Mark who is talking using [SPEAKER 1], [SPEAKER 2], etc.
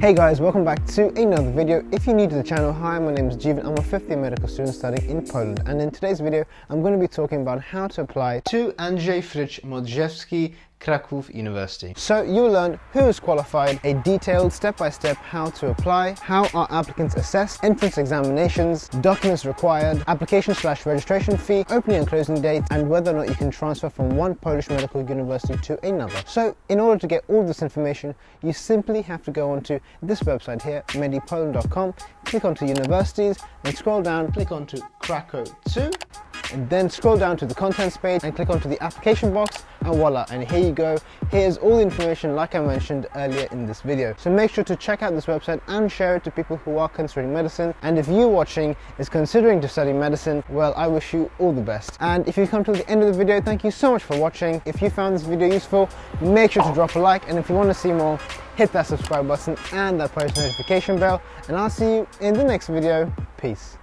[SPEAKER 1] Hey guys, welcome back to another video. If you're new to the channel, hi, my name is Jeevan. I'm a fifth year medical student studying in Poland. And in today's video, I'm going to be talking about how to apply to Andrzej Frycz Modrzewski Kraków University. So you'll learn who is qualified, a detailed step-by-step how to apply, how are applicants assessed, entrance examinations, documents required, application slash registration fee, opening and closing dates, and whether or not you can transfer from one Polish medical university to another. So in order to get all this information, you simply have to go onto this website here, medipoland.com, click onto universities, and scroll down, click onto Krakow 2, and then scroll down to the contents page and click onto the application box and voila and here you go. Here's all the information like I mentioned earlier in this video. So make sure to check out this website and share it to people who are considering medicine. And if you watching is considering to study medicine well I wish you all the best. And if you come to the end of the video thank you so much for watching. If you found this video useful make sure to drop a like. And if you want to see more hit that subscribe button and that post notification bell. And I'll see you in the next video. Peace